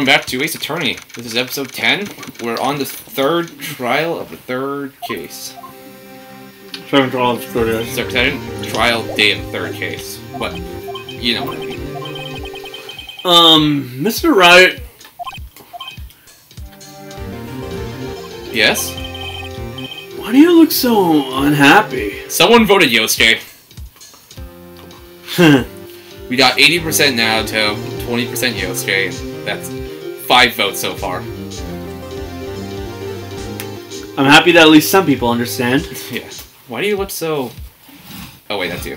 welcome back to Ace Attorney. This is episode 10. We're on the third trial of the third case. Second trial third case. Second trial day of the third case. But, You know what I mean. Um, Mr. Wright, Yes? why do you look so unhappy? Someone voted Yosuke. We got 80% Naruto, 20% Yosuke. That's five votes so far. I'm happy that at least some people understand. Yeah. Why do you look so... Oh, wait, that's you.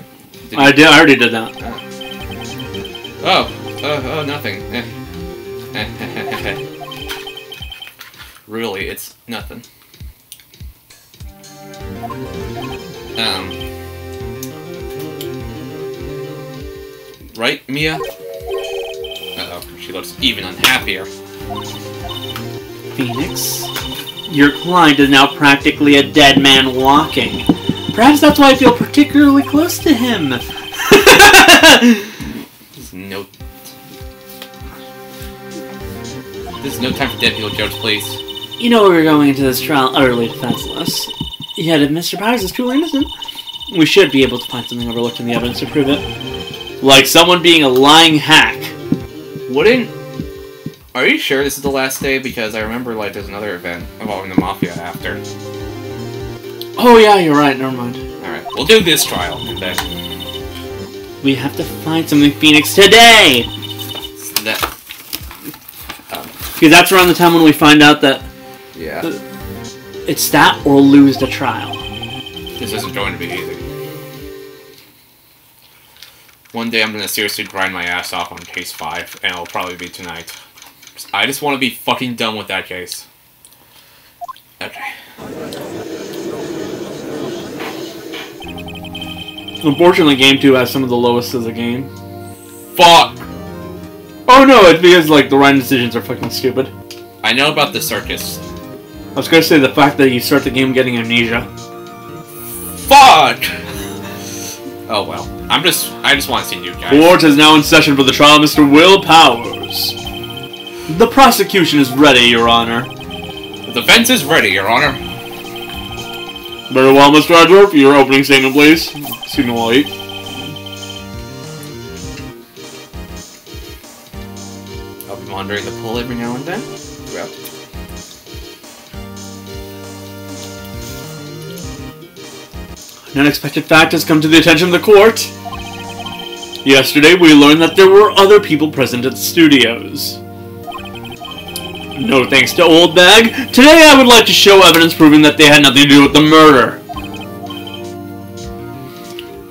Did I did. I already did that. Oh, oh, oh, nothing. Eh. really, it's nothing. Um. Right, Mia? Uh oh, she looks even unhappier. Phoenix, your client is now practically a dead man walking. Perhaps that's why I feel particularly close to him. There's no. This is no time for dead people jokes, please. you know we're going into this trial utterly defenseless. Yet if Mr. Powers is truly innocent, we should be able to find something overlooked in the evidence to prove it. Like someone being a lying hack. Wouldn't. Are you sure this is the last day? Because I remember, like, there's another event involving the Mafia after. Oh yeah, you're right, never mind. Alright, we'll do this trial, and then. We have to find something Phoenix today! That. Um, because that's around the time when we find out that Yeah. it's that or lose the trial. This isn't going to be easy. One day I'm gonna seriously grind my ass off on case 5, and it'll probably be tonight. I just want to be fucking done with that case. Okay. Unfortunately, Game 2 has some of the lowest of the game. Fuck! Oh no, it's because like the writing decisions are fucking stupid. I know about the circus. I was gonna say the fact that you start the game getting amnesia. Fuck! Oh well. I'm just. I just want to see you guys. Court is now in session for the trial of Mr. Will Powers. The prosecution is ready, Your Honor. The defense is ready, Your Honor. Very well, Mr. Edgeworth. Your opening statement, please. Excuse me while I eat. I'll be monitoring the poll every now and then. Throughout. An unexpected fact has come to the attention of the court. Yesterday, we learned that there were other people present at the studios. No thanks to Oldbag. Today, I would like to show evidence proving that they had nothing to do with the murder.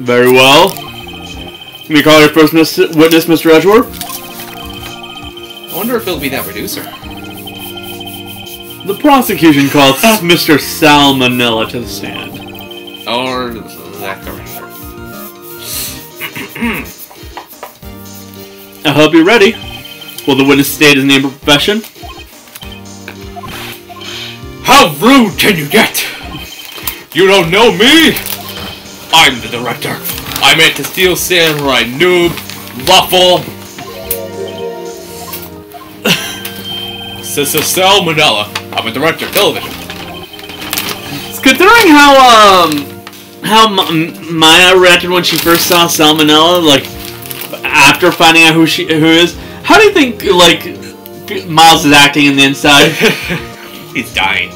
Very well. Let me call your first witness, Mr. Edgeworth. I wonder if it'll be that reducer. The prosecution calls ah. Mr. Sal Manella to the stand. Or that director. I hope you're ready. Will the witness state his name and profession? How rude can you get? You don't know me? I'm the director. I made the Steel Samurai noob, Waffle, Sister Salmonella. I'm a director of television. Considering how um how M- Maya reacted when she first saw Salmonella, like after finding out who she who is, how do you think like Miles is acting in the inside? He's dying.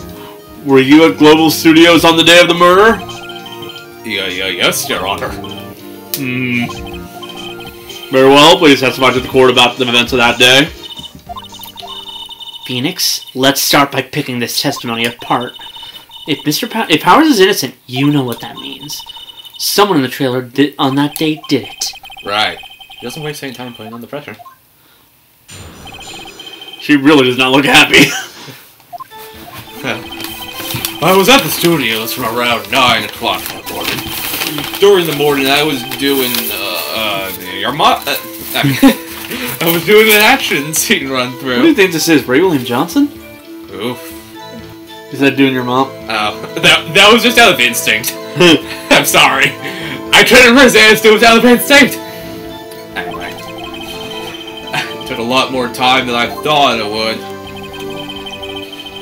Were you at Global Studios on the day of the murder? Yeah, yeah, yes, Your Honor. Hmm. Very well. Please testify to watch at the court about the events of that day. Phoenix, let's start by picking this testimony apart. If Mr. Pow- if Powers is innocent, you know what that means. Someone in the trailer did- on that day did it. Right. He doesn't waste any time putting on the pressure. She really does not look happy. I was at the studios from around 9 o'clock in the morning. During the morning, I was doing, uh, uh, your mo- uh, I was doing an action scene run through. what do you think this is, Ray William Johnson? Oof. Is that doing your mom? Oh, that, that was just out of instinct. I'm sorry. I couldn't resist, it was out of instinct. Anyway. Took a lot more time than I thought it would.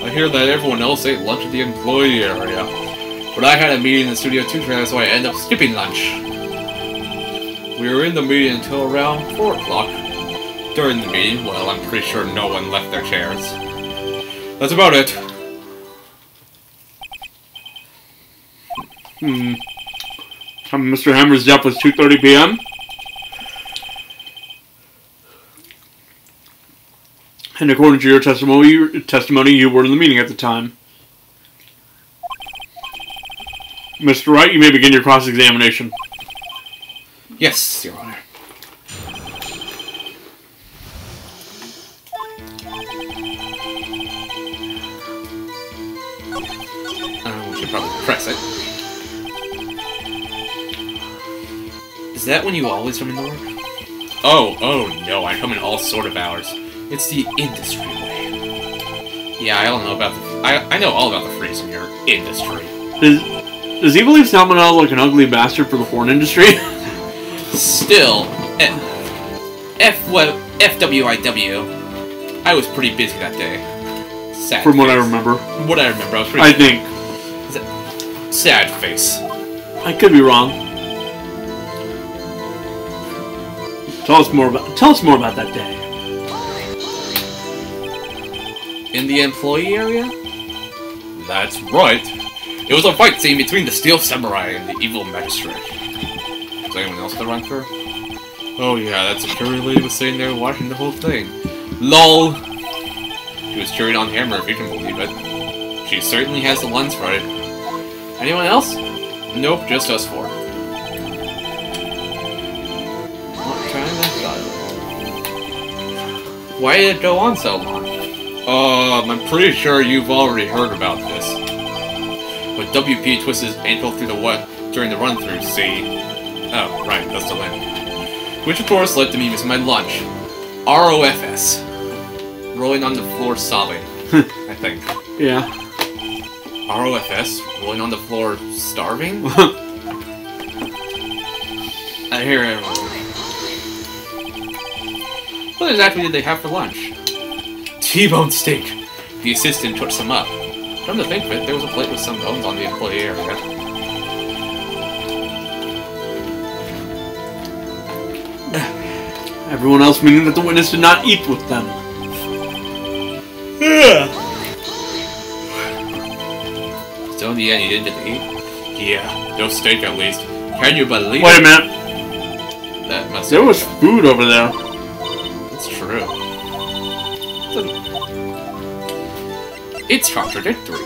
I hear that everyone else ate lunch at the employee area. But I had a meeting in the studio too, so I ended up skipping lunch. We were in the meeting until around 4 o'clock. During the meeting, well, I'm pretty sure no one left their chairs. That's about it. Hmm. Mr. Hammer's death was 2.30 p.m. And according to your testimony, testimony, you were in the meeting at the time. Mr. Wright, you may begin your cross-examination. Yes, Your Honor. Uh, we should probably press it. Is that when you always come into work? Oh, oh no, I come in all sort of hours. It's the industry way. Yeah, I don't know about the. I, I know all about the freeze in your industry. Does, does he believe Salmonella like an ugly bastard for the porn industry? Still, eh, F, F FWIW. I was pretty busy that day. Sad. From what I remember. What I remember, I was pretty I think. sad face. I could be wrong. Tell us more about tell us more about that day. In the employee area? That's right. It was a fight scene between the Steel Samurai and the Evil Magistrate. Is anyone else to run through? Oh yeah, that security lady was sitting there watching the whole thing. LOL! She was cheering on Hammer if you can believe it. She certainly has the lens for it. Anyone else? Nope, just us four. Why did it go on so long? Um, I'm pretty sure you've already heard about this. But WP twists his ankle through the what during the run through, see? Oh, right, that's the limb. Which of course led to me missing my lunch. ROFS. Rolling on the floor sobbing. I think. Yeah. ROFS? Rolling on the floor starving? I hear everyone. What exactly did they have for lunch? T-bone steak. The assistant took some up. Come to think of it, there was a plate with some bones on the employee area. Everyone else meaning that the witness did not eat with them. Yeah. So in the end, you didn't get to eat? Yeah, no steak at least. Can you believe Wait a minute. That must There was food over there. It's contradictory.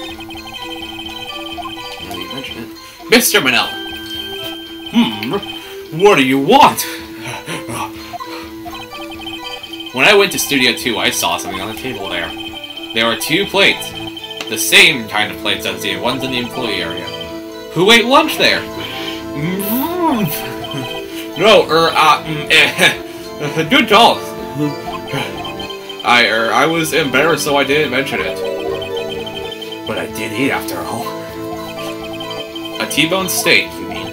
Mr. Manel! Hmm, what do you want? when I went to Studio 2, I saw something on the table there. There were two plates. The same kind of plates as the ones in the employee area. Who ate lunch there? no, er, uh, mm, eh, good call. I, er, I was embarrassed, so I didn't mention it. But I did eat after all. A T-bone steak, you mean?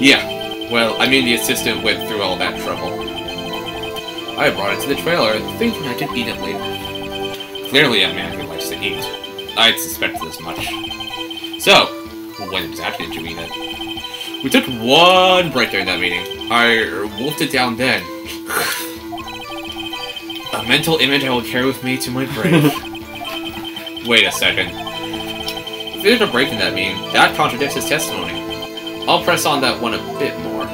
Yeah. Well, I mean the assistant went through all that trouble. I brought it to the trailer, thinking I could eat it later. Clearly a man who likes to eat. I'd suspected as much. So, when exactly did you eat it? We took one break during that meeting. I wolfed it down then. A mental image I will carry with me to my grave. Wait a second. If there's a break in that meme, that contradicts his testimony. I'll press on that one a bit more.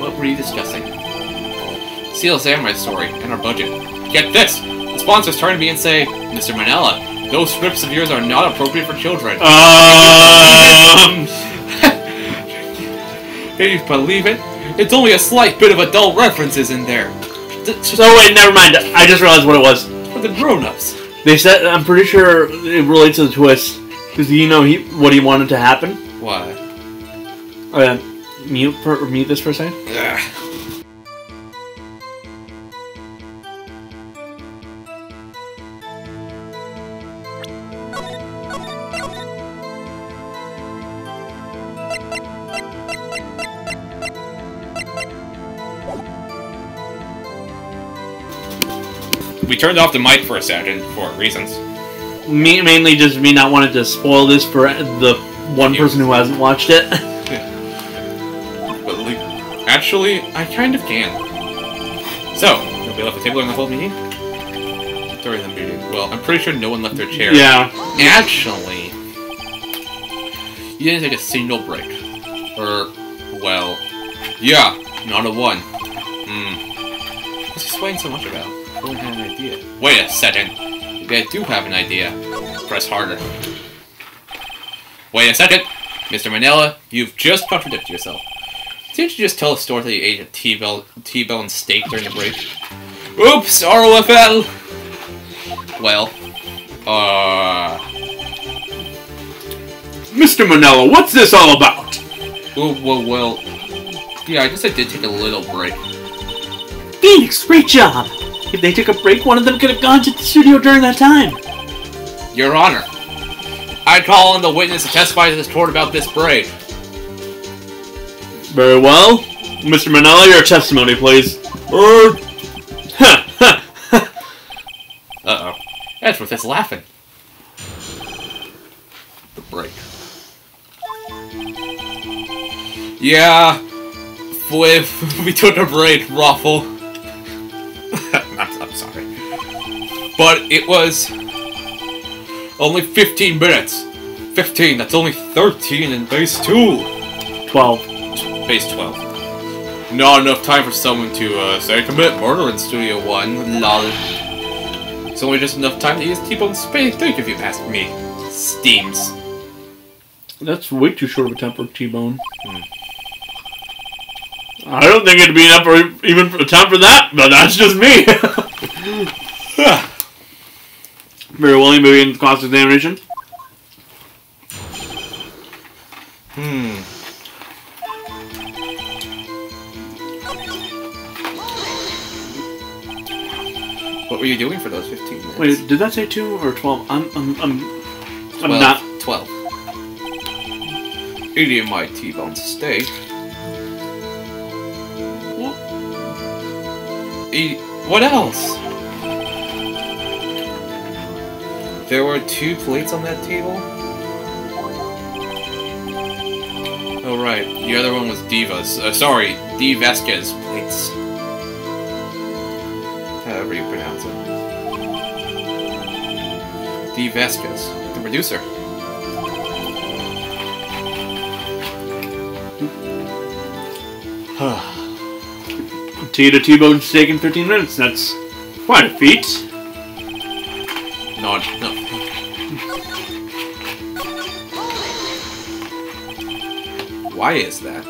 What were you discussing? Steel Samurai story and our budget. Get this! The sponsors turn to me and say, Mr. Manella, those scripts of yours are not appropriate for children. Um. Can you believe it? It's only a slight bit of adult references in there. So wait, never mind. I just realized what it was. For the grown-ups. They said I'm pretty sure it relates to the twist. Because you know he what he wanted to happen. Why? Uh, mute for mute this for a second. Ugh. Turned off the mic for a second for reasons. Me mainly just me not wanting to spoil this for the one person who hasn't watched it. But like, actually, I kind of can. So, nobody left the table during the whole meeting? During the meeting. Well, I'm pretty sure no one left their chair. yeah. Actually, you didn't take a single break. Or, well, yeah, not a one. Hmm. What's he swaying so much about? I don't have an idea. Wait a second. Maybe I do have an idea. Press harder. Wait a second. Mr. Manella, you've just contradicted yourself. Didn't you just tell a story that you ate a T-bone T-bone steak during the break? Oops, ROFL! Well, uh... Mr. Manella, what's this all about? Well, well, well. Yeah, I guess I did take a little break. Phoenix, great job! If they took a break, one of them could have gone to the studio during that time. Your Honor, I call on the witness to testify to this court about this break. Very well. Mr. Manella, your testimony, please. Ha, ha, ha. Uh-oh. Edgeworth is laughing. The break. Yeah, we, we took a break, Ruffle. But it was only 15 minutes. 15, that's only 13 in base 2. 12. Base 12. Not enough time for someone to, uh, say, commit murder in Studio 1. Lol. It's only just enough time to use T-Bone Space Think if you ask me. Steams. That's way too short of a time for T-Bone. Hmm. I don't think it'd be enough for even for time for that, but that's just me. Very well, you moving into cross examination. Hmm. What were you doing for those 15 minutes? Wait, did that say two or twelve? I'm, I'm, I'm, I'm 12, not. 12. Eating my T-bone steak. Eat, what else? There were two plates on that table? Oh right, the other one was Diva's. Uh, sorry, Dee Vasquez plates. However you pronounce it. Dee Vasquez, the producer. T to T-bone steak in 15 minutes. That's quite a feat. Not, no. Why is that?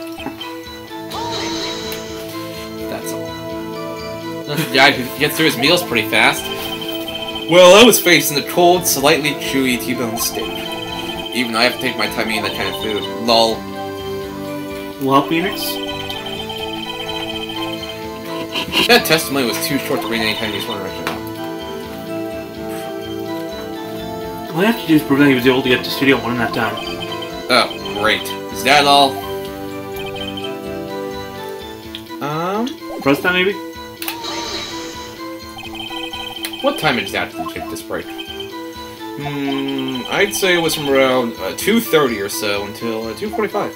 That's all. Guy who gets through his meals pretty fast. Well, I was facing the cold, slightly chewy T-bone steak. Even I have to take my time eating that kind of food. Lol. Well, Phoenix. That testimony was too short to read any time you just want to write it out. All I have to do is prove that he was able to get to Studio 1 in that time. Oh, great. Is that all? Press that, maybe? what time exactly did you take this break? Hmm, I'd say it was from around uh, 2.30 or so until uh, 2.45.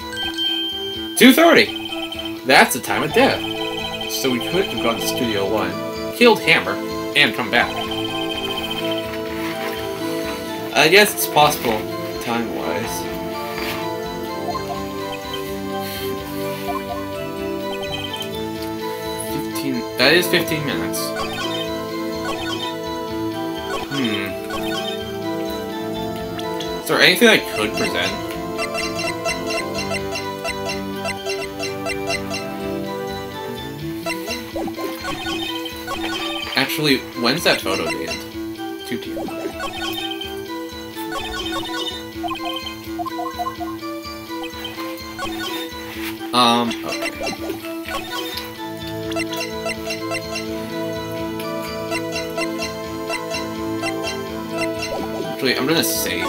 2.30! That's the time of death. So we could have gone to Studio 1, killed Hammer, and come back. I guess it's possible, time-wise. That is fifteen minutes. Hmm. Is there anything I could present? Actually, when's that photo dated? 2 p.m. Um, okay. Actually, I'm gonna save.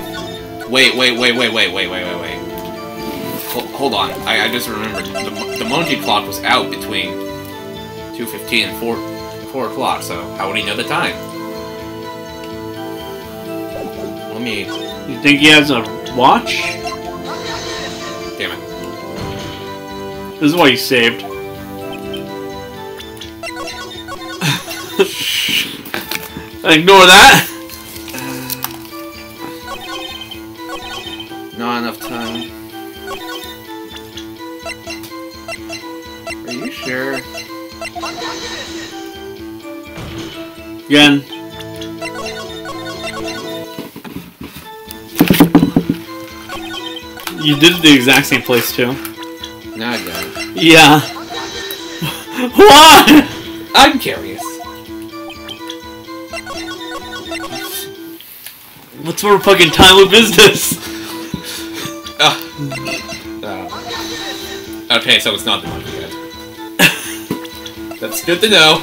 Wait, wait, wait, wait, wait, wait, wait, wait, wait. Ho- hold on. I, I just remembered. The, the Monty clock was out between 2.15 and 4, 4 o'clock, so how would he know the time? let me. You think he has a watch? Damn it. This is why he saved. Ignore that. Not enough time. Are you sure? Again. You did it the exact same place too. No, I don't. Yeah. Why? I'm curious. What more fucking time loop business? this? Uh, okay, so it's not the monkey head. That's good to know.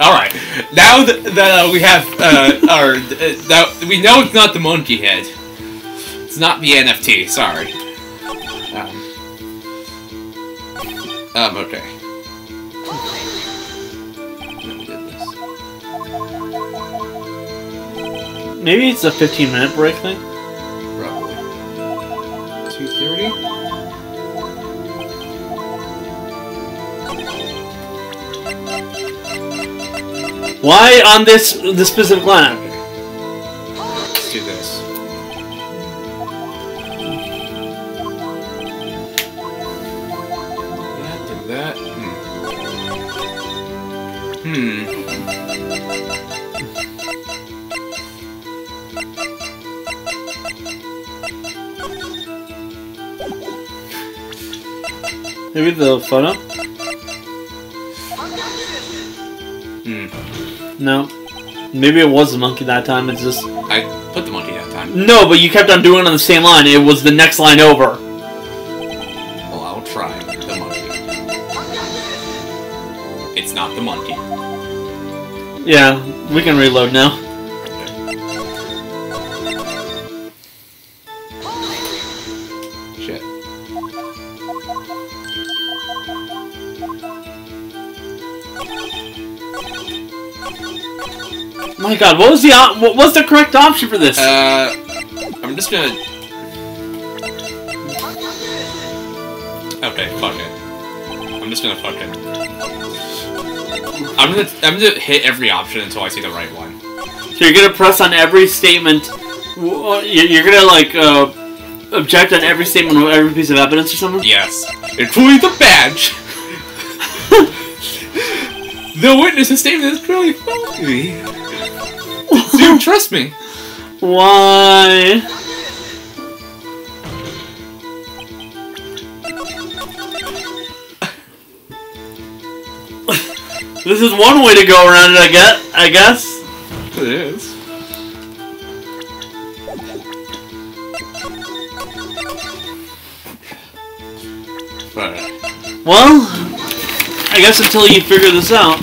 All right, now that, that uh, we have uh, our uh, now we know it's not the monkey head. It's not the NFT. Sorry. Um. Um. Okay. Maybe it's a 15 minute break thing. Probably. Two thirty. Why on this this specific lineup? Maybe the photo? Hmm. No. Maybe it was the monkey that time. It's just I put the monkey that time. no, but you kept on doing it on the same line. It was the next line over. Well, I'll try the monkey. It's not the monkey. Yeah, we can reload now. God, what was the what was the correct option for this? Uh, I'm just gonna. Okay, fuck it. I'm just gonna fuck it. I'm gonna I'm gonna hit every option until I see the right one. so you're gonna press on every statement. uh, You're you're gonna like uh, object on every statement of every piece of evidence or something. Yes, including the badge. the witness's statement is clearly faulty. Dude, trust me. Why? this is one way to go around it, I get. I guess. It is. But Well, I guess until you figure this out,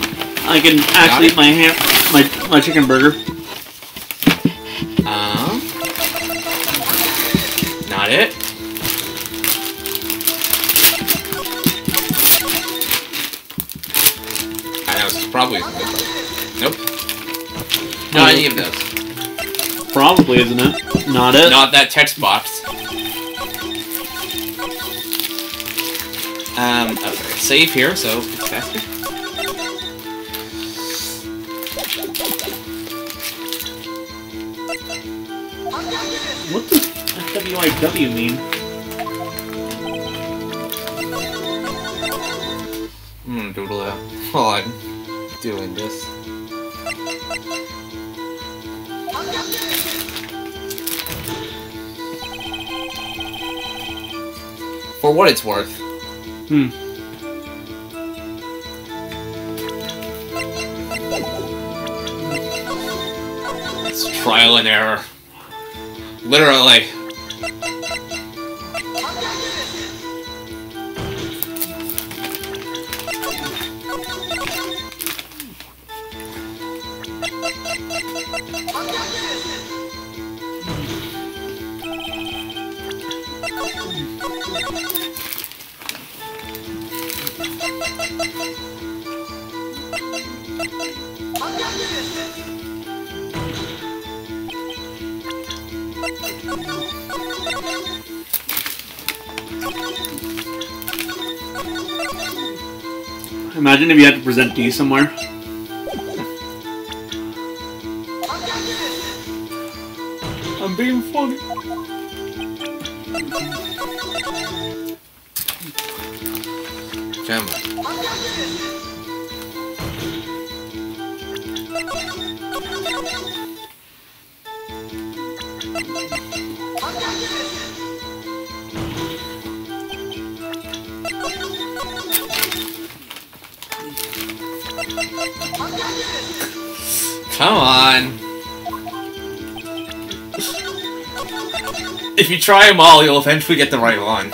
I can actually eat my ham, my my chicken burger. Not any of those. Probably, isn't it? Not it. Not that text box. Um, okay. Save here, so it's faster. What does FWIW mean? Hmm, doodle while I'm doing this. For what it's worth. Hmm. It's trial and error. Literally. If you had to present D somewhere. Try them all, you'll eventually get the right one.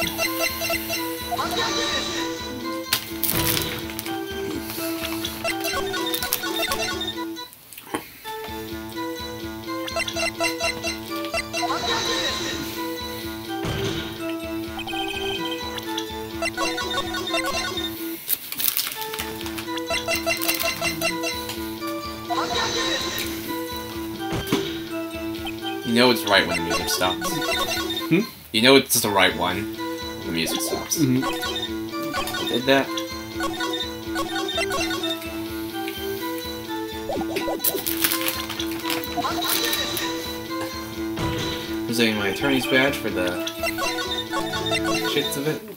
You know it's right when the music stops. You know it's the right one the music stops. Mm -hmm. I did that. Using my attorney's badge for the shits of it.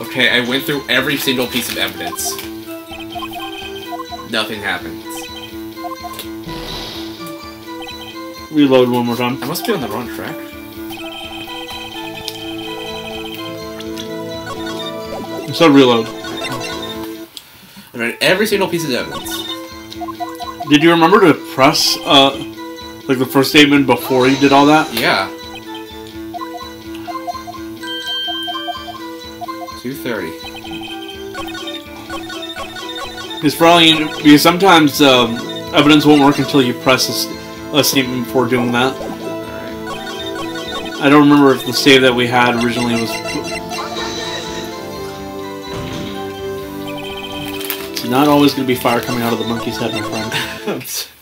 Okay, I went through every single piece of evidence. Nothing happens. Reload one more time. I must be on the wrong track. So reload. I read every single piece of evidence. Did you remember to press uh like the first statement before you did all that? Yeah. 230. It's probably because sometimes um, evidence won't work until you press a statement before doing that. Alright. I don't remember if the save that we had originally was. It's not always going to be fire coming out of the monkey's head, my friend.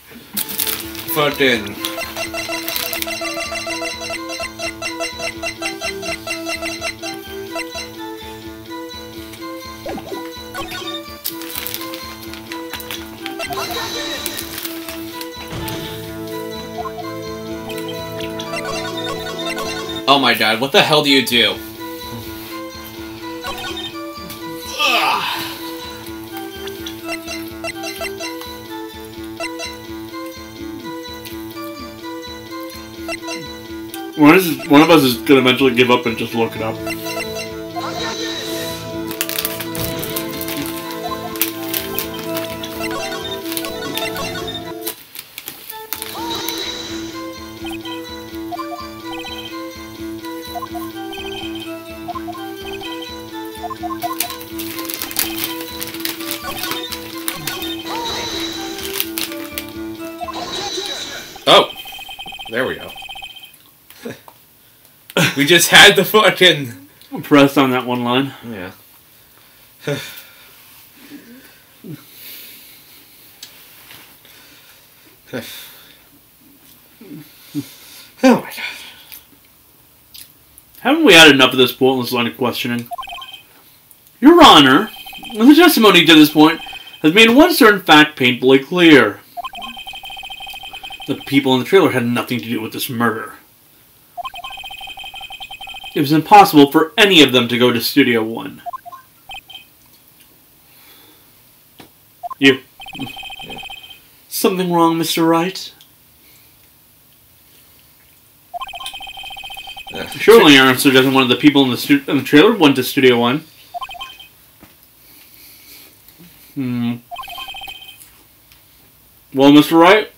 Oh my god, what the hell do you do? One, is, one of us is going to eventually give up and just look it up. Oh! There we go. We just had the fucking. Press on that one line. Yeah. Oh my god. Haven't we had enough of this pointless line of questioning? Your Honor, the testimony to this point has made one certain fact painfully clear. The people in the trailer had nothing to do with this murder. It was impossible for any of them to go to Studio One. You. Something wrong, Mr. Wright? Uh, Surely answer doesn't one of the people in the, in the trailer went to Studio One. Hmm. Well, Mr. Wright,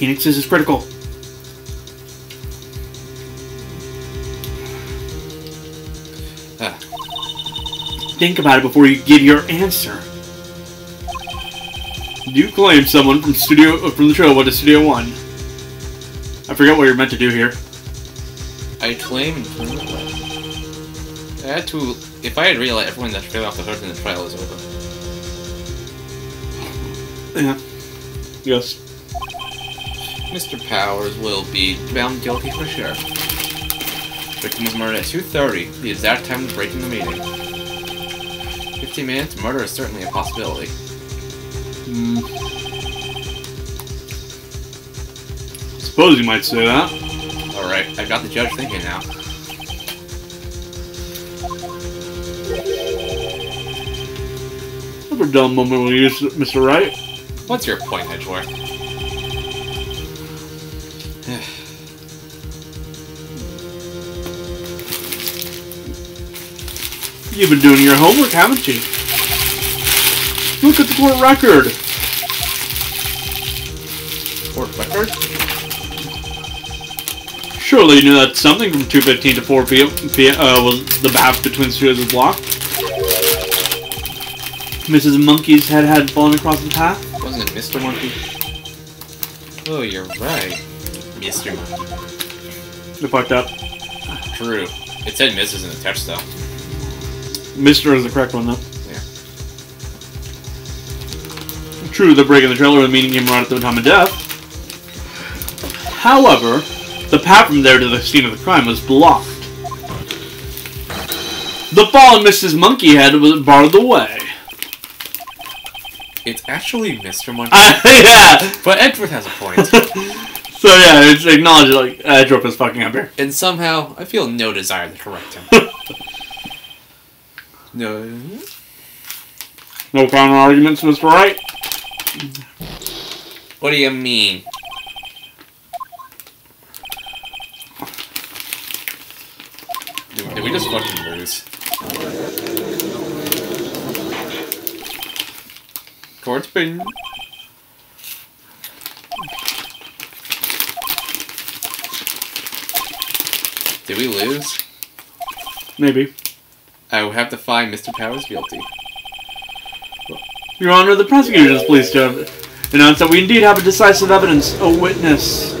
Phoenix is critical. ah, Think about it before you give your answer. You claim someone from Studio uh, from the went to Studio One. I forget what you're meant to do here. I claim and claim. I had to. If I had realized everyone that fell off the hook and the trial was over. Yeah. Yes. Mr. Powers will be found guilty for sure. Victim was murdered at 2.30, the exact time of breaking the meeting. 15 minutes, murder is certainly a possibility. Hmm. Suppose you might say that. Alright, I got the judge thinking now. Never a dumb moment when you use Mr. Wright. What's your point, Edgeworth? You've been doing your homework, haven't you? Look at the court record. Court record? Surely you knew that something from 2.15 to 4 p.m. p- uh, was the path between studios was blocked. Mrs. Monkey's head had fallen across the path. Wasn't it Mr. Monkey? Oh, you're right. Mr. Monkey. They fucked up. True. It said Mrs. in the text, though. Mr. is the correct one, though. Yeah. True, the break in the trailer was meeting him right at the time of death. However, the path from there to the scene of the crime was blocked. The fallen Mrs. Monkeyhead was barred the way. It's actually Mr. Monkey. yeah. but Edward has a point. So yeah, it's acknowledged like Edward is fucking up here. and somehow, I feel no desire to correct him. no. No counter arguments, Mr. Wright. What do you mean? Did, did we just fucking lose? Court's been. Did we lose? Maybe. I will have to find Mr. Powers guilty. Your Honor, the prosecutor is pleased to have announced that we indeed have a decisive evidence, a witness.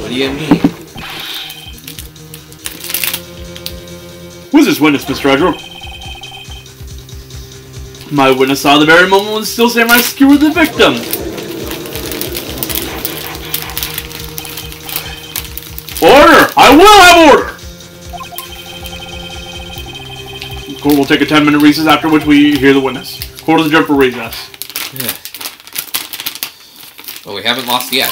What do you mean? Who's this witness, Mr. Edgeworth? My witness saw the very moment when Steel Samurai skewered the victim. Order! I will have order! Court will take a 10 minute recess after which we hear the witness. Court is adjourned for recess. Yeah. Well, we haven't lost yet.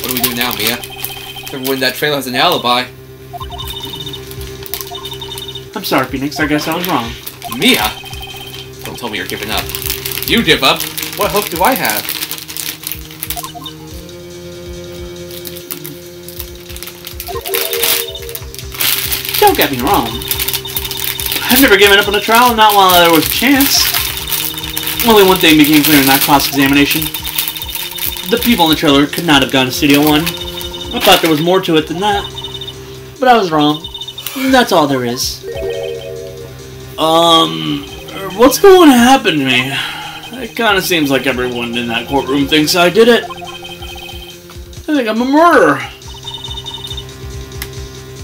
What do we do now, Mia? Everyone in that trailer has an alibi. I'm sorry, Phoenix. I guess I was wrong. Mia? Don't tell me you're giving up. You give up? What hope do I have? Don't get me wrong. I've never given up on a trial, not while there was a chance. Only one thing became clear in that cross-examination. The people in the trailer could not have gone to Studio One. I thought there was more to it than that. But I was wrong. That's all there is. Um, what's going to happen to me? It kind of seems like everyone in that courtroom thinks I did it. I think I'm a murderer.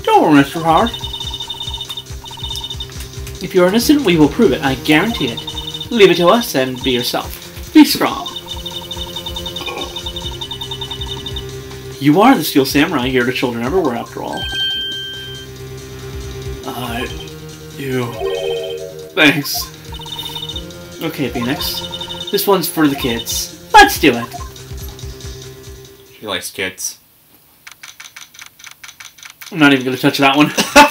Don't worry, Mr. Howard. If you're innocent, we will prove it. I guarantee it. Leave it to us and be yourself. Be strong. You are the Steel Samurai here to children everywhere, after all. I. You. Thanks. Okay, Phoenix. This one's for the kids. Let's do it. She likes kids. I'm not even gonna touch that one.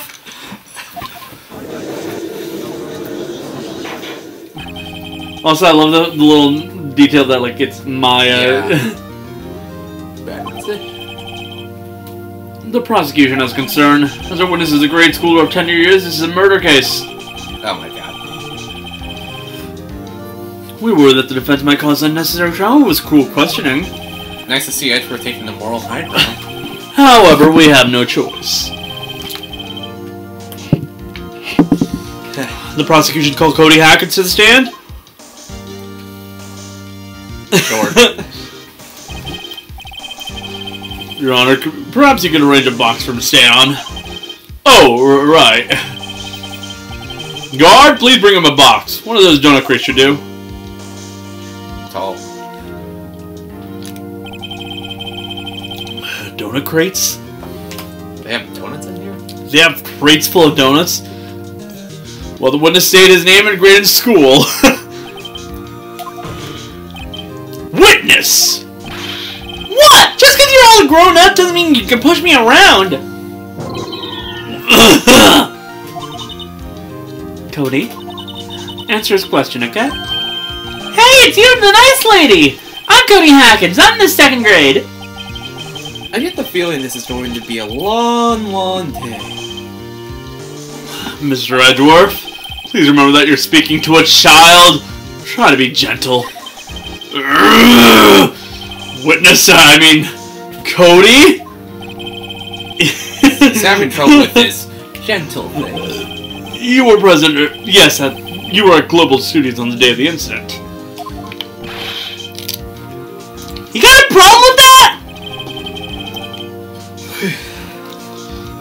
also, I love the, the little detail that like it's Maya. It. the prosecution is concerned. As our witness is a grade schooler of tenure years, this is a murder case. Oh my god. We worry that the defense might cause unnecessary trauma with cruel questioning. Nice to see Edgeworth taking the moral high ground. However, we have no choice. The prosecution called Cody Hackins to the stand. Sure. Your Honor, perhaps you can arrange a box for him to stay on. Oh, right. Guard, please bring him a box. One of those donut crates should do. Tall. Donut crates? They have donuts in here? They have crates full of donuts? Well, the witness stated his name and grade in school. Just because grown up doesn't mean you can push me around. Cody, answer his question, okay? Hey, it's you, the nice lady! I'm Cody Hackins. I'm in the second grade. I get the feeling this is going to be a long, long day. Mr. Edgeworth, please remember that you're speaking to a child. Try to be gentle. Witness, I mean, Cody? He's in trouble with this gentle thing. You were present, er, yes, at, you were at Global Studios on the day of the incident. You got a problem with that?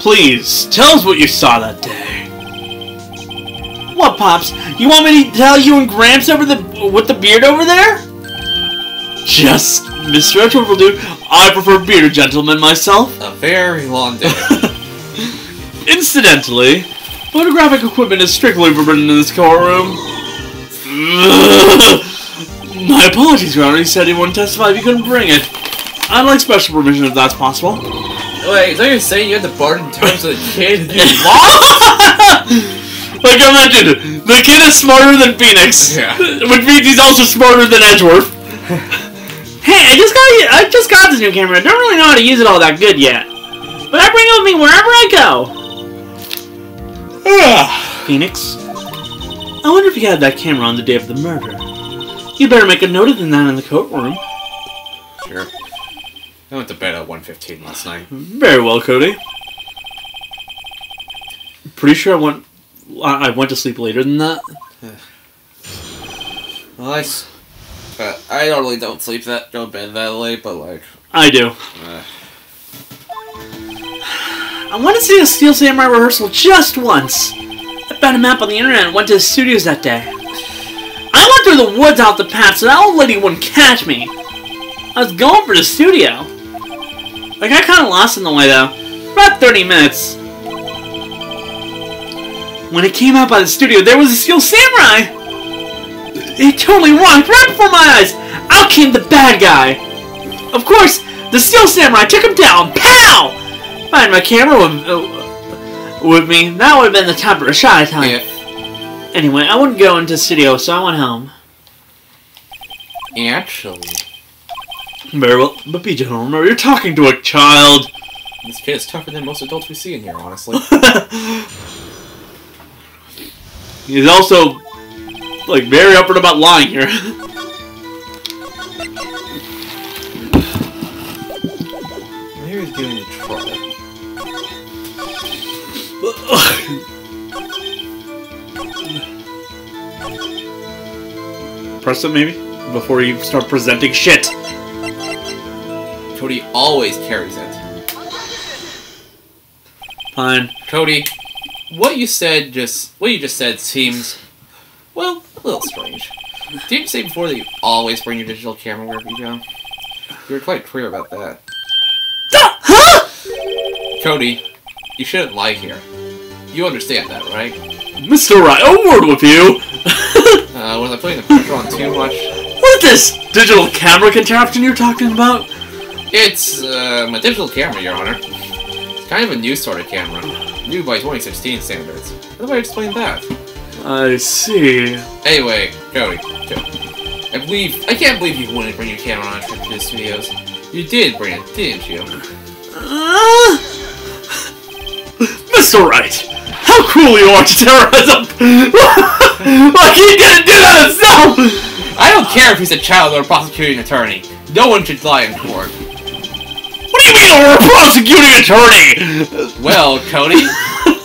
Please, tell us what you saw that day. What, Pops? You want me to tell you and Gramps over the with the beard over there? Just Mr. Edgeworth will do. I prefer bearded gentlemen myself. A very long day. Incidentally, photographic equipment is strictly forbidden in this courtroom. My apologies, Your Honor. He said he wouldn't testify if you couldn't bring it. I'd like special permission if that's possible. Wait, is that you're saying you had to bargain terms with a kid and you lost? like I mentioned, the kid is smarter than Phoenix, Yeah. which means he's also smarter than Edgeworth. hey, I just got I just got this new camera. I don't really know how to use it all that good yet, but I bring it with me wherever I go. Phoenix, I wonder if you had that camera on the day of the murder. You better make a note of that in the courtroom. Sure. I went to bed at 1.15 last night. Very well, Cody. Pretty sure I went. I I went to sleep later than that. Well, I, uh, I normally don't sleep that, go to bed that late, but like, I do. uh, I want to see a Steel Samurai rehearsal just once. I found a map on the internet and went to the studios that day. I went through the woods out the path so that old lady wouldn't catch me. I was going for the studio. Like, I got kind of lost in the way though. About 30 minutes. When it came out by the studio, there was a Steel Samurai! It totally rocked right before my eyes! Out came the bad guy! Of course, the Steel Samurai took him down! Pow! If I had my camera with, uh, with me, that would have been the time for a shot, I tell you. if, Anyway, I wouldn't go into the studio, so I went home. actually, Very well, but be gentle, remember, you're talking to a child! this kid is tougher than most adults we see in here, honestly. He's also, like, very upward about lying here. Maybe he's giving you trouble. Press it, maybe? Before you start presenting shit. Cody always carries it. Fine. Cody, what you said just what you just said seems well a little strange. Didn't you say before that you always bring your digital camera wherever you go? You were quite clear about that. Huh? Cody, you shouldn't lie here. You understand that, right? Mr. Wright, a word with you. Uh, was I putting the pressure on too much? what is this digital camera contraption you're talking about? It's uh, my digital camera, Your Honor. It's kind of a new sort of camera. New by 2016 standards. How do I explain that? I see. Anyway, Cody, Cody. I believe I can't believe you wouldn't bring your camera on a trip to the studios. You did bring it, didn't you? Uh, Mr. Wright, how cruel you are to terrorize him! like he didn't do that himself! I don't care if he's a child or a prosecuting attorney. No one should lie in court. What do you mean we're a prosecuting attorney? Well, Cody,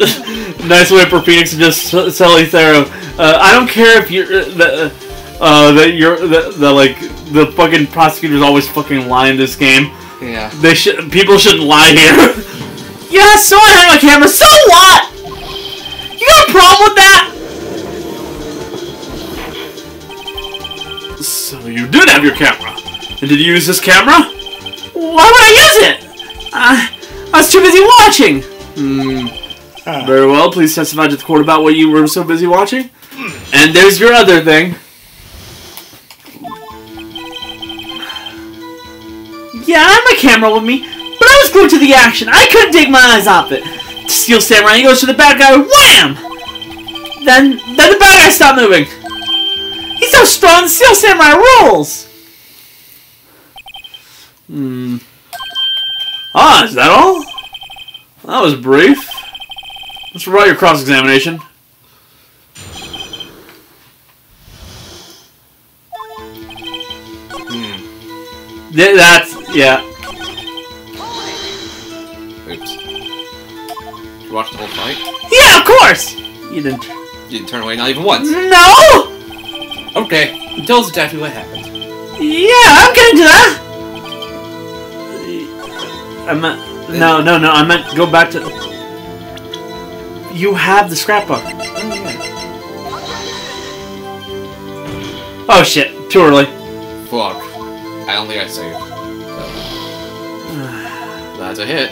nice way for Phoenix to just tell Ethero, uh, I don't care if you're uh, the, uh, that you're the, the like the fucking prosecutors always fucking lie in this game. yeah. They should people shouldn't lie here. yeah, so I have a camera. So what? You got a problem with that? So you did have your camera, and did you use this camera? Why would I use it? Uh, I was too busy watching. Hmm. Very well. Please testify to the court about what you were so busy watching. And there's your other thing. Yeah, I had my camera with me, but I was glued to the action. I couldn't take my eyes off it. Steel Samurai he goes to the bad guy, wham! Then, then the bad guy stopped moving. He's so strong, Steel Samurai rules! Hmm. Ah, is that all? That was brief. Let's write your cross-examination. Hmm. Yeah, that's, yeah. Oops. Did you watch the whole fight? Yeah, of course! You didn't. You didn't turn away not even once. No! Okay. Tell us exactly what happened. Yeah, I'm getting to that! I meant, no, no, no, I meant go back to... You have the scrapbook. Oh yeah. Oh shit, too early. Fuck. I don't think I saved. So. That's a hit.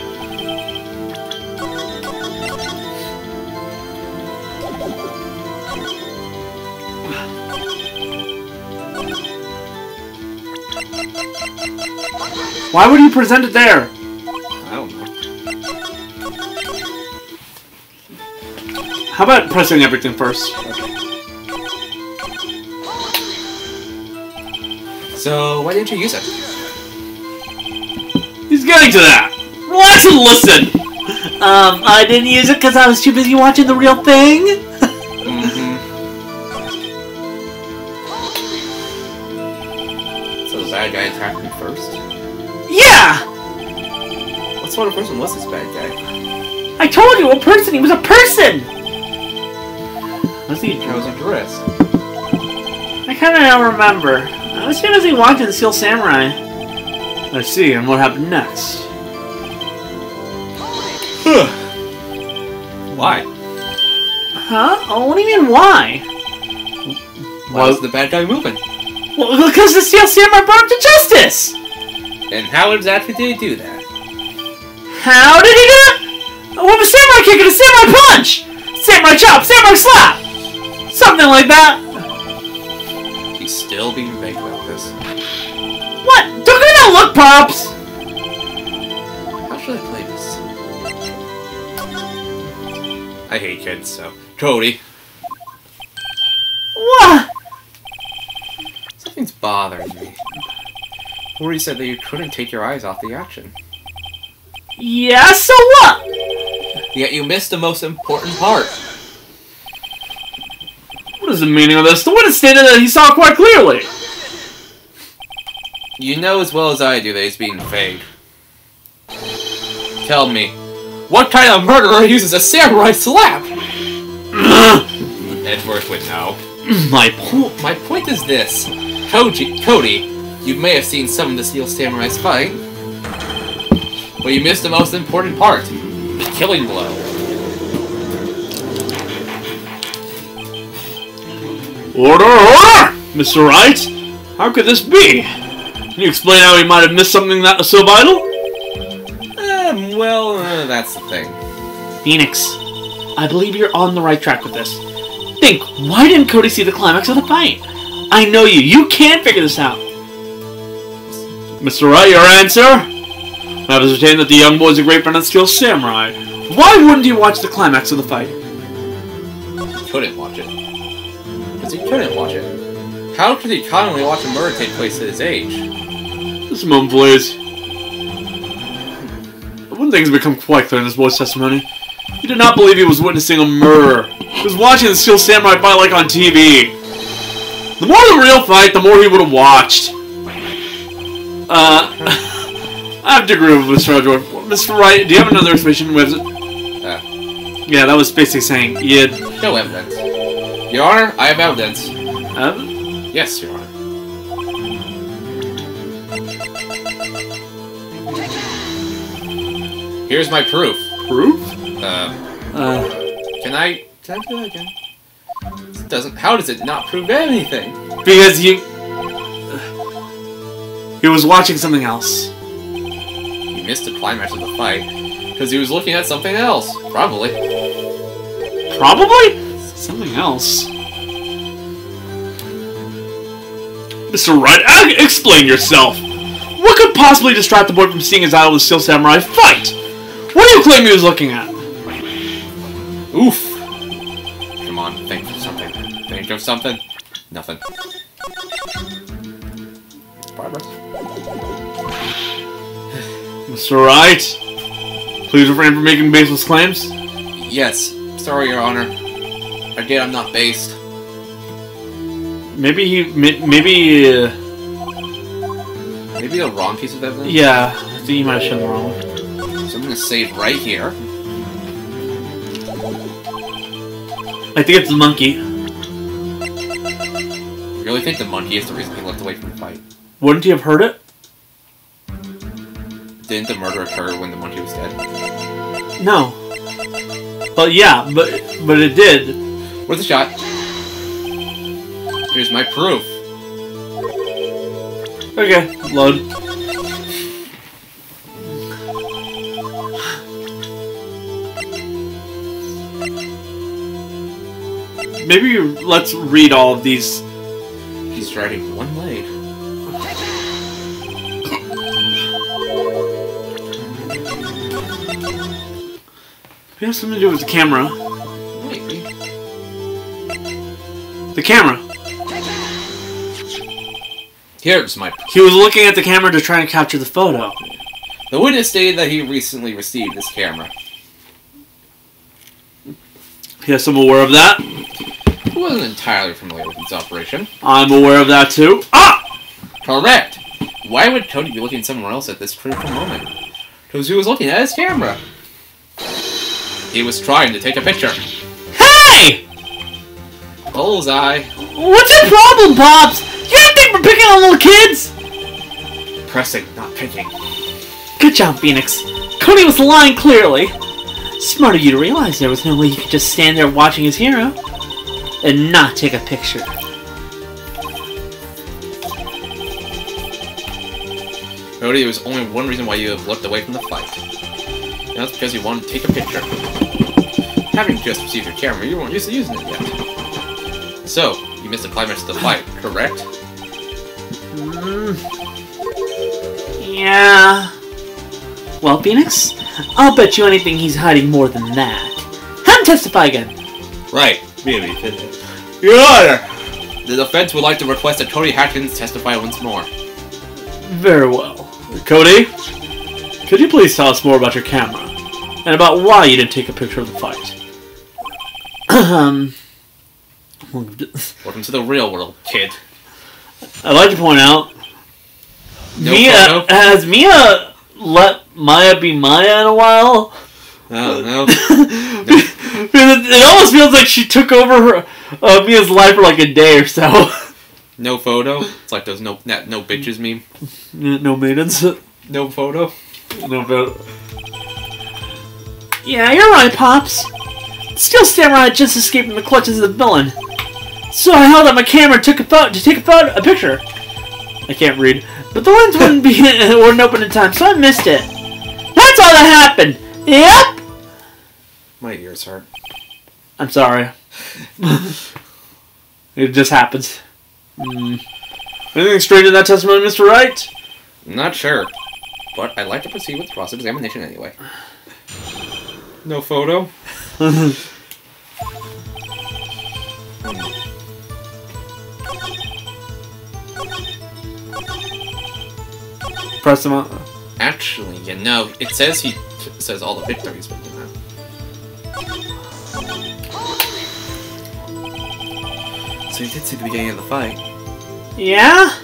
Why would you present it there? How about pressing everything first? So why didn't you use it? He's getting to that! Relax and listen! Um, I didn't use it because I was too busy watching the real thing? Mm-hmm. So the bad guy attacked me first? yeah! What sort of person was this bad guy? I told you, a person! He was a person! How was he dressed? I kinda don't remember. I was too busy watching the Steel Samurai. Let's see, and what happened next? Huh. Why? Huh? Oh, what do you mean, why? Why was the bad guy moving? Well, because the Steel Samurai brought him to justice! And how exactly did he do that? How did he do it? With a samurai kick and a samurai punch! Samurai chop, samurai slap! Something like that. He's still being vague about this. What? Don't give me that look, Pops! How should I play this? I hate kids, so. Cody, What? something's bothering me. Tori said that you couldn't take your eyes off the action. Yeah, so what? Yet you missed the most important part. What is the meaning of this? The witness stated that he saw quite clearly. You know as well as I do that he's being vague. Tell me, what kind of murderer uses a samurai slap? Edward would know. My point. My point is this. Koji, Cody, you may have seen some of the Steel Samurai's fight, But you missed the most important part. The killing blow. Order, order! Mr. Wright? How could this be? Can you explain how he might have missed something that was so vital? Um, well, uh, that's the thing. Phoenix, I believe you're on the right track with this. Think, why didn't Cody see the climax of the fight? I know you. You can figure this out. Mr. Wright, your answer? I've ascertained that the young boy is a great friend of Steel Samurai. Why wouldn't he watch the climax of the fight? Couldn't watch it. Because he couldn't watch it. How could he calmly watch a murder take place at his age? This moment, please. One thing has become quite clear in this boy's testimony. He did not believe he was witnessing a murder. He was watching the Steel Samurai fight like on TV. The more the real fight, the more he would have watched. Uh, I have to agree with Mr. Edgeworth. Mr. Wright, do you have another explanation? Uh, Yeah, that was basically saying you had. no evidence. Your Honor, I have evidence. Uh, Yes, Your Honor. Here's my proof. proof? Uh, Uh, can I... Can I do that again? This doesn't... How does it not prove anything? because he. He was watching something else. He missed the climax of the fight because he was looking at something else. Probably. Probably? Something else. Mr. Wright, uh, explain yourself. What could possibly distract the boy from seeing his idol, the Steel Samurai, fight? What do you claim he was looking at? Oof. Come on, think of something. Think of something. Nothing. Progress. Mr. Wright, please refrain from making baseless claims. Yes. Sorry, Your Honor. Again, I'm not based. Maybe he, maybe, uh, Maybe the wrong piece of evidence. yeah, I think you might have shown the wrong one. So I'm gonna save right here. I think it's the monkey. You really think the monkey is the reason he looked away from the fight? Wouldn't he have heard it? Didn't the murder occur when the monkey was dead? No. But yeah, but but it did. Worth a shot. Here's my proof. Okay, load. Maybe let's read all of these. He's riding one leg. It has something to do with the camera. The camera. Here's my He was looking at the camera to try and capture the photo. The witness stated that he recently received this camera. Yes, I'm aware of that. He wasn't entirely familiar with its operation. I'm aware of that too. Ah! Correct! Why would Cody be looking somewhere else at this critical moment? Because he was looking at his camera. He was trying to take a picture. Hey! Bullseye. What's your problem, Pops? You don't think we're picking on little kids? Pressing, not picking. Good job, Phoenix. Cody was lying clearly. Smart of you to realize there was no way you could just stand there watching his hero and not take a picture. Cody, there was only one reason why you have looked away from the fight. And that's because you wanted to take a picture. Having just received your camera, you weren't used to using it yet. So, you missed the climax of the fight, correct? Mm. Yeah. Well, Phoenix, I'll bet you anything he's hiding more than that. Have him testify again. Right. Really, Your Honor! The defense would like to request that Cody Hackins testify once more. Very well. Cody, could you please tell us more about your camera and about why you didn't take a picture of the fight? Um. Welcome to the real world, kid. I'd like to point out, No Mia photo? has Mia let Maya be Maya in a while. Oh, no. Because it, almost feels like she took over her uh, Mia's life for like a day or so. No photo? It's like those no, no, no bitches meme. no maidens. No photo? No vote. Yeah, you're right, Pops. Steel Samurai had just escaped from the clutches of the villain. So I held up my camera and took a photo to take a photo, a picture. I can't read, but the lens wouldn't be wouldn't open in time, so I missed it. That's all that happened. Yep. My ears hurt. I'm sorry. it just happens. Mm. Anything strange in that testimony, Mr. Wright? Not sure, but I'd like to proceed with cross examination anyway. No photo. Press them out. Actually, you know, it says he says all the victories, but you know. So you did see the beginning of the fight. Yeah?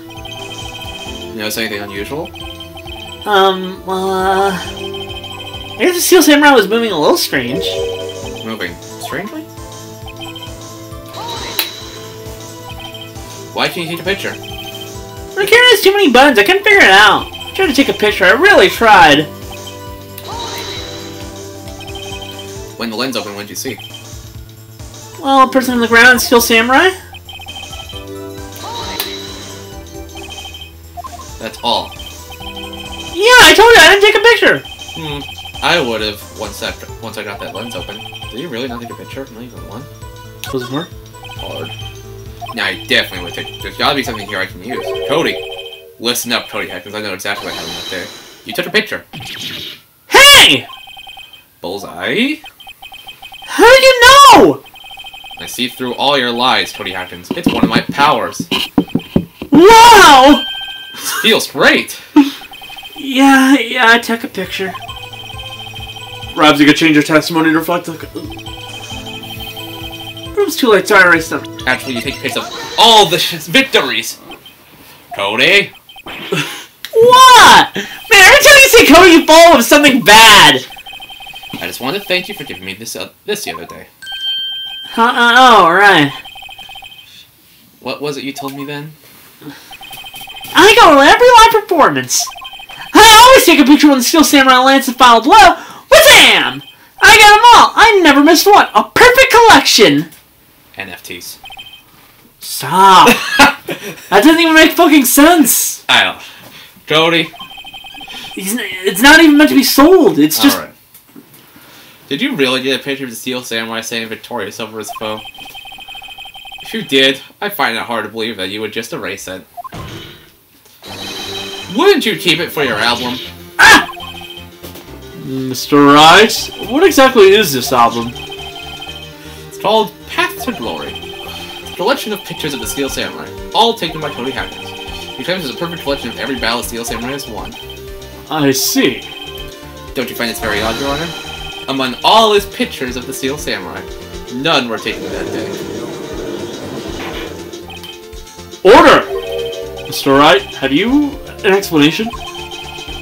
You notice anything unusual? Um, uh... I guess the Steel Samurai was moving a little strange. Moving strangely? Why can't you take a picture? The camera has too many buttons, I couldn't figure it out. I tried to take a picture, I really tried. When the lens opened, what did you see? Well, a person on the ground, Steel Samurai? That's all. Yeah, I told you I didn't take a picture. Hmm. I would have once that once I got that lens open. Did you really not take a picture? Not even one? Was it more? Hard. Now I definitely would take. There's gotta be something here I can use. Cody, listen up, Cody Hackins. I know exactly what happened up there. You took a picture. Hey! Bullseye. How do you know? I see through all your lies, Cody Hackins. It's one of my powers. Wow! This Feels great. Yeah, yeah, I took a picture. Rob's you could change your testimony to reflect the... Room's too late, sorry I erased them. Actually, you take pictures of all the sh- victories. Cody. What? Man, every time you say Cody, you follow with something bad. I just wanted to thank you for giving me this uh, this the other day. Uh, uh, oh, right. What was it you told me then? I go to every live performance. I always take a picture when the Steel Samurai lands the final blow. Wazam! I got them all. I never missed one. A perfect collection. NFTs. Stop. that doesn't even make fucking sense. I don't. Cody. He's, it's not even meant to be sold. It's just. Alright. Did you really get a picture of the Steel Samurai saying victorious over his foe? If you did, I find it hard to believe that you would just erase it. Wouldn't you keep it for your album? Ah! Mr. Wright, what exactly is this album? It's called Path to Glory. It's a collection of pictures of the Steel Samurai, all taken by Cody Hackins. He claims it's a perfect collection of every battle Steel Samurai has won. I see. Don't you find this very odd, Your Honor? Among all his pictures of the Steel Samurai, none were taken that day. Order! Mr. Wright, have you an explanation?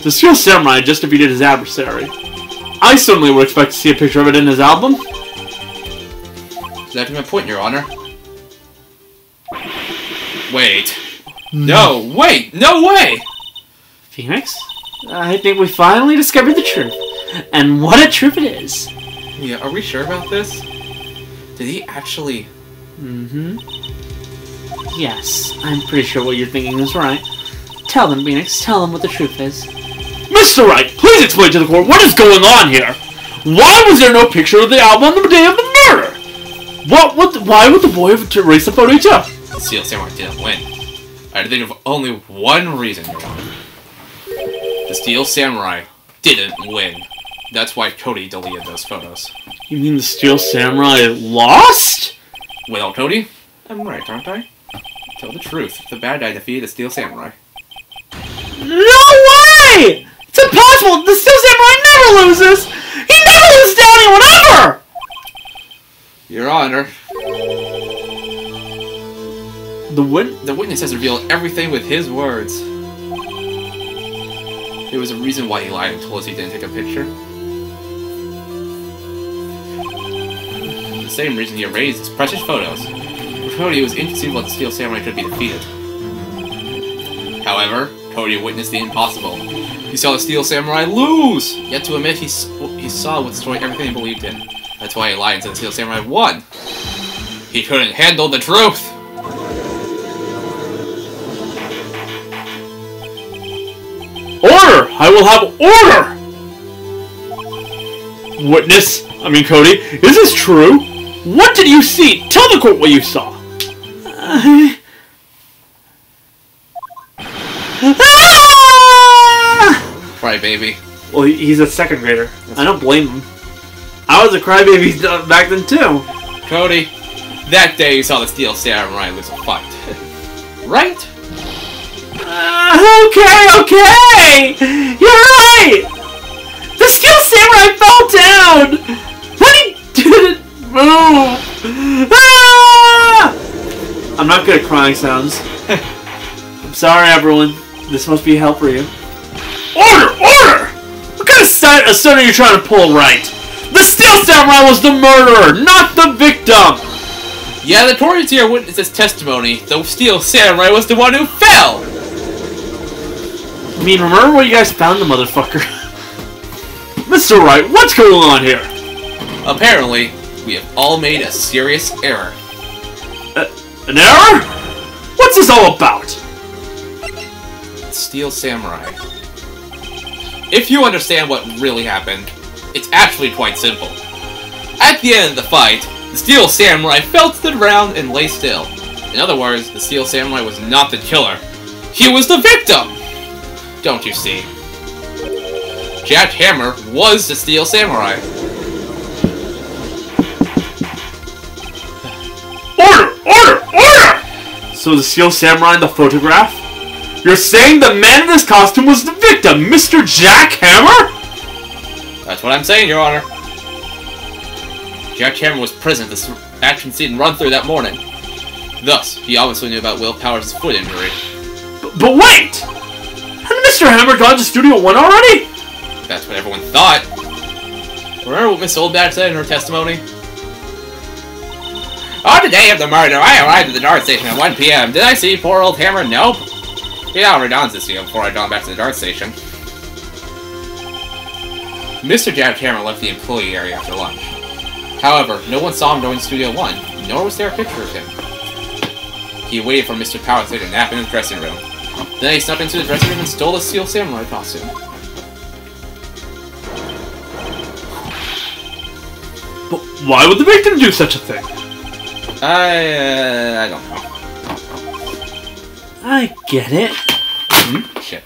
The Steel Samurai just defeated his adversary. I certainly would expect to see a picture of it in his album. Exactly my point, Your Honor. Wait. No, wait, no way! Phoenix, I think we finally discovered the truth. And what a truth it is. Yeah, are we sure about this? Did he actually... Mm-hmm. Yes, I'm pretty sure what you're thinking is right. Tell them, Phoenix, tell them what the truth is. Mr. Wright, please explain to the court what is going on here. Why was there no picture of the album on the day of the murder? What? What? Why would the boy have to erase the photo? The Steel Samurai didn't win. I think of only one reason, Your Honor. The Steel Samurai didn't win. That's why Cody deleted those photos. You mean the Steel Samurai lost? Well, Cody, I'm right, aren't I? Tell the truth. The bad guy defeated the Steel Samurai. No impossible! The Steel Samurai never loses! He never loses to anyone ever! Your Honor, The win? the witness has revealed everything with his words. There was a reason why he lied and told us he didn't take a picture. The same reason he erased his precious photos. For Cody, it was inconceivable that the Steel Samurai could be defeated. However, Cody witnessed the impossible. He saw the Steel Samurai lose! Yet to admit he, he saw would destroy everything he believed in. That's why he lied and said the Steel Samurai won. He couldn't handle the truth! Order! I will have order! Witness, I mean Cody, is this true? What did you see? Tell the court what you saw. Ah! Cry baby. Well, he's a second grader. I don't blame him. I was a crybaby back then too. Cody, that day you saw the Steel Samurai lose a fight. right? Uh, okay, okay! You're right! The Steel Samurai fell down! Then he didn't move! Ah! I'm not good at crying sounds. I'm sorry, everyone. This must be hell for you. Order! Order! What kind of side a uh, stunt are you trying to pull right? The Steel Samurai was the murderer, not the victim! Yeah, the Tories here witnessed testimony. The Steel Samurai was the one who fell! I mean, remember where you guys found the motherfucker? Mr. Wright, what's going on here? Apparently, we have all made a serious error. An error? What's this all about? Steel Samurai. If you understand what really happened, it's actually quite simple. At the end of the fight, the Steel Samurai fell to the ground and lay still. In other words, the Steel Samurai was not the killer. He was the victim! Don't you see? Jack Hammer was the Steel Samurai. Order! Order! Order! So the Steel Samurai in the photograph? You're saying the man in this costume was the victim, Mr. Jack Hammer? That's what I'm saying, Your Honor. Jack Hammer was present at this action scene run through that morning. Thus, he obviously knew about Will Powers' foot injury. B- but wait! Hadn't Mr. Hammer gone to Studio One already? That's what everyone thought. Remember what Miss Oldbag said in her testimony? On the day of the murder, I arrived at the dart station at 1 p.m. Did I see poor old Hammer? Nope. He already dawns this year before I dawned back to the dart station. Mr. Jack Hammer left the employee area after lunch. However, no one saw him going to Studio 1, nor was there a picture of him. He waited for Mr. Powers to take a nap in his dressing room. Then he snuck into the dressing room and stole the Steel Samurai costume. But why would the victim do such a thing? I, uh, I don't know. I get it. Hmm? Shit.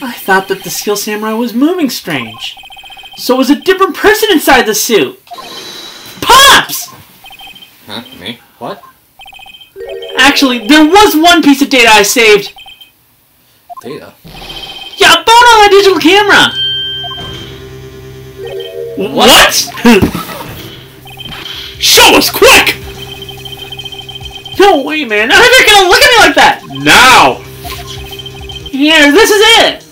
I thought that the Steel Samurai was moving strange. So it was a different person inside the suit. Pops! Huh? Me? What? Actually, there was one piece of data I saved. Data? Yeah, a photo on a digital camera. What? Show us quick! No way, man! How are you gonna look at me like that? Now! Here, this is it.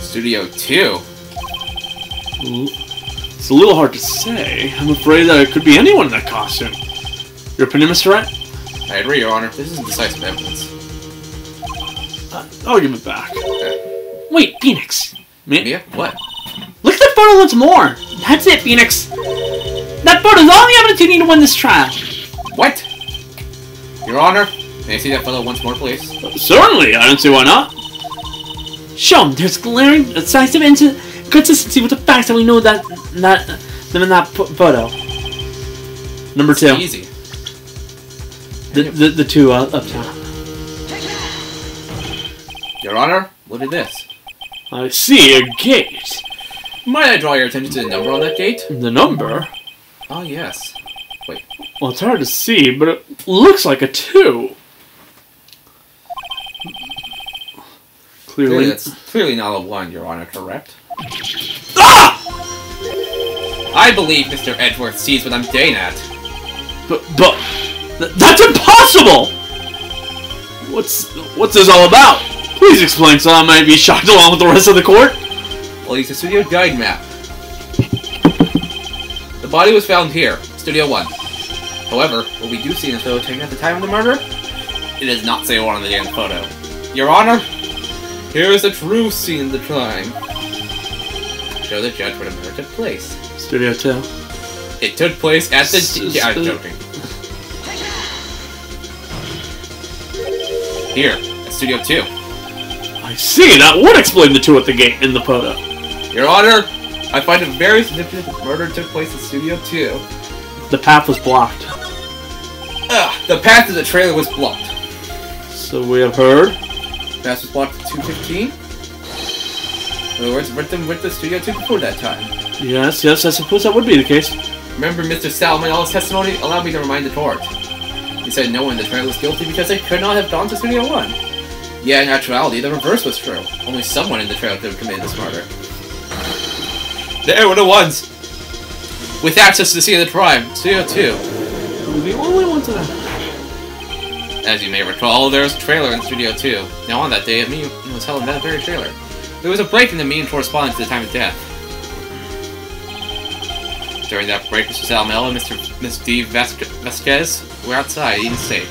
Studio 2? It's a little hard to say. I'm afraid that it could be anyone in that costume. Your opinion, Mr. Wright? I agree, Your Honor. This isn't decisive evidence. Uh, I'll give it back. Uh, Wait, Phoenix. Me? Mia? What? Look at that photo once more. That's it, Phoenix. That photo's all the evidence you need to win this trial. What? Your Honor, may I see that photo once more, please? Certainly, I don't see why not. Show him. There's glaring, decisive inconsistency with the facts that we know that that them in that photo. Number two, Easy. the, the the two uh, up top. Your Honor, look at this. I see a gate. Might I draw your attention to the number on that gate? The number. Oh, yes. Wait. Well, it's hard to see, but it looks like a two. Clearly, Clearly, that's clearly not a 1, Your Honor, correct? ah! I believe Mr. Edgeworth sees what I'm getting at. But but th- that's impossible. What's what's this all about? Please explain, so I might be shocked along with the rest of the court. Well, use the studio guide map. The body was found here, Studio 1. However, what we do see in the photo taken at the time of the murder, it does not say one on the damn photo. Your Honor, here is the true scene of the crime. Show the judge where the murder took place. Studio 2. It took place at the. S- yeah, I'm joking. Here, at Studio 2. I see, that would explain the two at the gate in the photo. Your Honor, I find it very significant that the murder took place in Studio 2. The path was blocked. Ugh, the path to the trailer was blocked. So we have heard. Path was blocked at 215. In other words, Richter went to Studio 2 before that time. Yes, yes, I suppose that would be the case. Remember Mr. Sal Manella's testimony? Allow me to remind the court. He said no one in the trailer was guilty because they could not have gone to Studio 1. Yeah, in actuality, the reverse was true. Only someone in the trailer could have committed this murder. They were the ones with access to the scene of the crime, Studio 2. We're the only ones that As you may recall, there was a trailer in Studio 2. Now on that day, a meeting was held in that very trailer. There was a break in the meeting corresponding to the time of death. During that break, Mr. Sal Manella and Mr. Miss Steve Vasque- Vasquez were outside eating steak.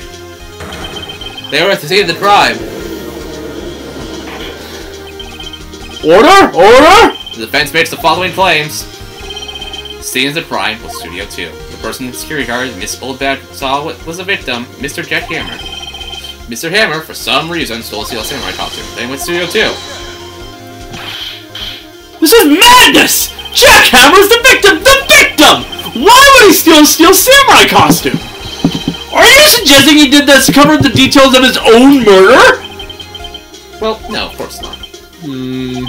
They were at the scene of the crime. Order! Order! The defense makes the following claims. Scene of the crime was Studio 2. The person in the security guard, Miss Oldbag, saw what was the victim, Mr. Jack Hammer. Mr. Hammer, for some reason, stole a Steel Samurai costume. Then went Studio 2. This is madness! Jack Hammer's the victim! The victim! Why would he steal a Steel Samurai costume? Are you suggesting he did this to cover the details of his own murder? Well, no, of course not. Hmm.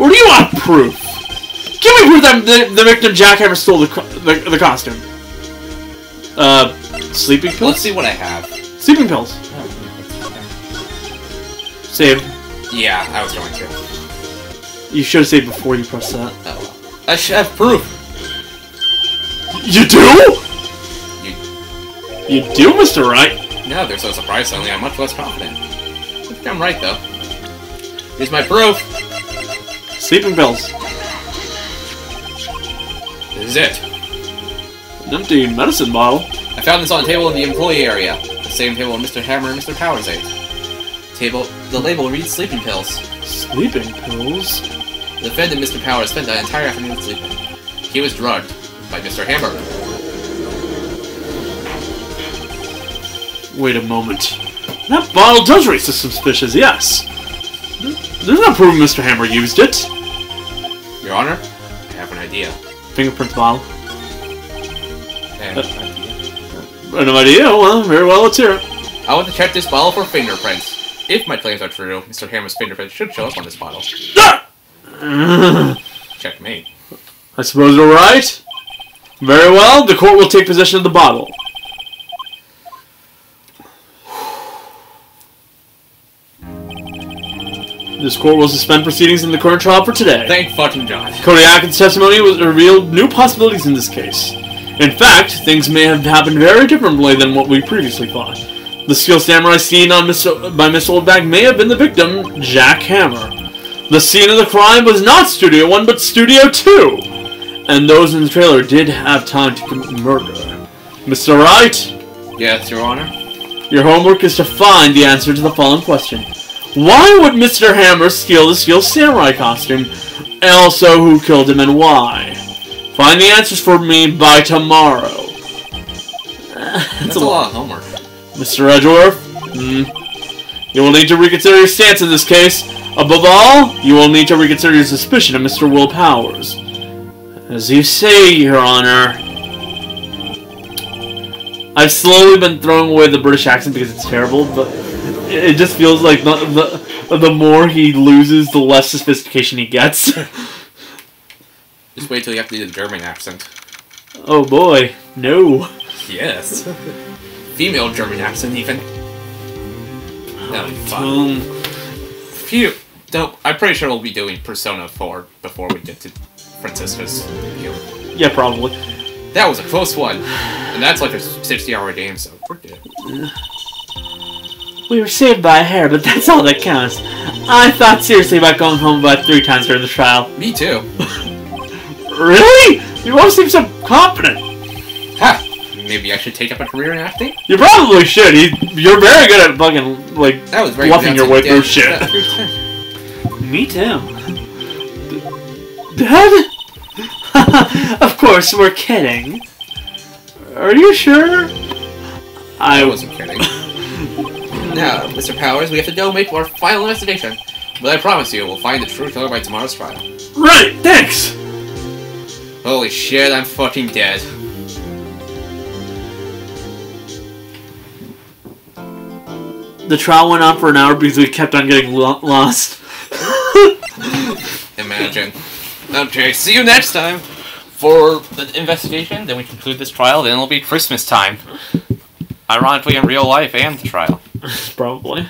Or do you want proof? Give me proof that the, the victim Jack Hammer stole the, the, the costume. Uh, sleeping pills? Let's see what I have. Sleeping pills. Save. Yeah, I was going to. You should have saved before you pressed that. Oh. I should have proof. You do? You, You do, Mr. Wright? no, they're so surprised suddenly. I'm much less confident. I think I'm right, though. Here's my proof. Sleeping pills. This is it. An empty medicine bottle. I found this on a table in the employee area. The same table Mr. Hammer and Mr. Powers ate. Table. The label reads sleeping pills. Sleeping pills? The defendant, Mr. Powers, spent the entire afternoon sleeping. He was drugged by Mr. Hammer. Wait a moment. That bottle does raise suspicious, yes. There's no proof Mr. Hammer used it. Your Honor, I have an idea. Fingerprint bottle. An Uh. idea. No idea. Well, very well, let's hear it. I want to check this bottle for fingerprints. If my claims are true, Mr. Hammer's fingerprints should show up on this bottle. Ah! Checkmate. I suppose you're right. Very well, the court will take possession of the bottle. This court will suspend proceedings in the current trial for today. Thank fucking God. Cody Hackins' testimony was revealed new possibilities in this case. In fact, things may have happened very differently than what we previously thought. The Steel Samurai seen on Miss, by Miss Oldbag may have been the victim, Jack Hammer. The scene of the crime was not Studio 1, but Studio 2. And those in the trailer did have time to commit murder. Mr. Wright, Yes, Your Honor. your homework is to find the answer to the following question. Why would Mr. Hammer steal the Steel Samurai costume? And also, who killed him and why? Find the answers for me by tomorrow. That's a lot of homework. Mr. Edgeworth, hmm, you will need to reconsider your stance in this case. Above all, you will need to reconsider your suspicion of Mr. Will Powers. As you say, Your Honor, I've slowly been throwing away the British accent because it's terrible, but it just feels like the, the, the more he loses, the less sophistication he gets. Just wait till you have to do the German accent. oh boy, no. Yes. Female German accent, even. Oh, That'll be fun. Phew. Though, I'm pretty sure we'll be doing Persona 4 before we get to Franziska's yeah, probably. That was a close one. And that's like a 60 hour game, so we're good. Uh, We were saved by a hair, but that's all that counts. I thought seriously about going home about three times during the trial. Me too. Really? You always seem so confident. Ha! Maybe I should take up a career in acting? You probably should. You, you're very good at fucking like That was very bluffing your way through shit. Me too. Dad? of course, we're kidding. Are you sure? I I wasn't kidding. Now, Mr. Powers, we have to go make our final investigation. But I promise you, we'll find the true killer by tomorrow's trial. Right, thanks. Holy shit, I'm fucking dead. The trial went on for an hour because we kept on getting lo- lost. Imagine. Okay, see you next time for the investigation. Then we conclude this trial. Then it'll be Christmas time. Ironically, in real life and the trial. Probably.